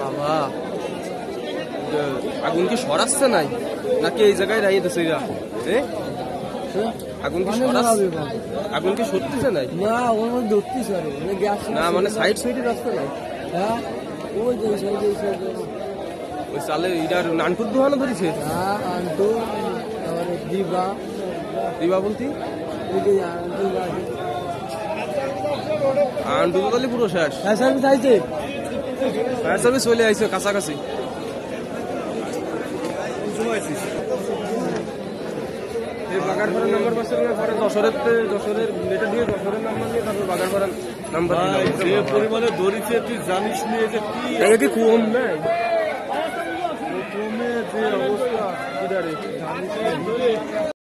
বাবা আগুন কি সরাচ্ছে নাই? নাকি এই জায়গায় রাইয়ে দিছে এরা? আগুন কি সরাচ্ছে? আগুন কি সরতেছে নাই? না ওর মধ্যে ধরতিস আরে মানে গ্যাস না মানে সাইড সাইডে রাস্তা নাই? হ্যাঁ ওই যে সেই যে ওই নানটুর দোকানে ধরেছে? হ্যাঁ তারপরে দিবা। দিবা বলতি? ওই যে ডুবুকালি পুরো শেষ। ফায়ার সার্ভিস আইছে? ফায়ার সার্ভিস চলে আইছে কাছাকাছি। বাগারপাড়ার নাম্বার পাশে পরে যশোরের যশোরের এটা দিয়ে যশোরের নাম্বার দিয়ে তারপর বাগারপাড়ার নাম্বার যে পরিমাণে তুই জানিস নিয়ে যে অবস্থা